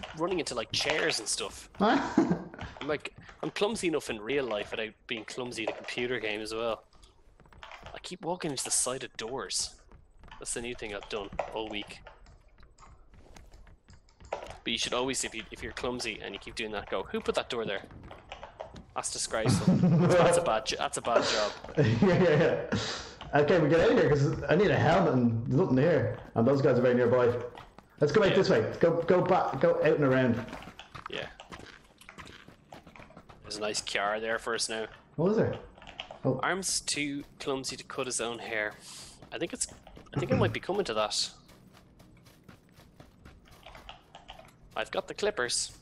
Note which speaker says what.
Speaker 1: keep running into like chairs and stuff. I'm like, I'm clumsy enough in real life without being clumsy in a computer game as well. I keep walking into the side of doors. That's the new thing I've done all week. But you should always, if you if you're clumsy and you keep doing that, go. Who put that door there? That's disgraceful. that's a bad. That's a bad job.
Speaker 2: yeah, yeah, yeah. Okay, we get out of here because I need a helmet and there's nothing here. And those guys are very nearby. Let's go back this way. Go, go back, go out and around.
Speaker 1: Yeah. There's a nice car there for us now.
Speaker 2: What was there? Oh,
Speaker 1: Arm's too clumsy to cut his own hair. I think it's. I think I might be coming to that. I've got the clippers.